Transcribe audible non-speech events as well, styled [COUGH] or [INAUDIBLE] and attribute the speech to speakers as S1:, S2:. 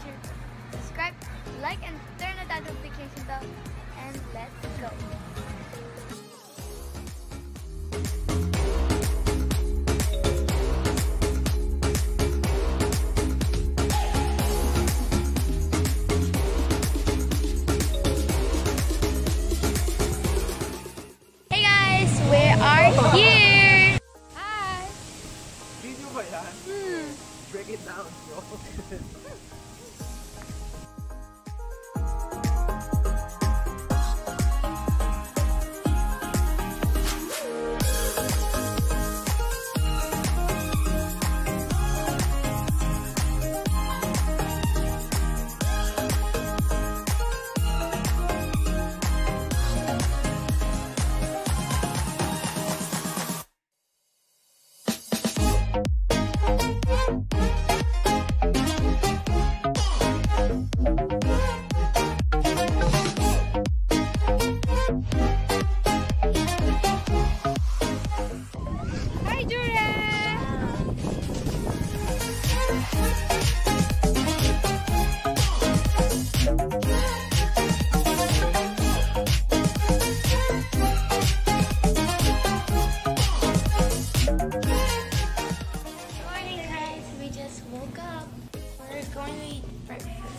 S1: to subscribe, like, and turn on that notification bell. And let's go. Hey guys, we are here.
S2: Break it down, bro. [LAUGHS]
S1: Right.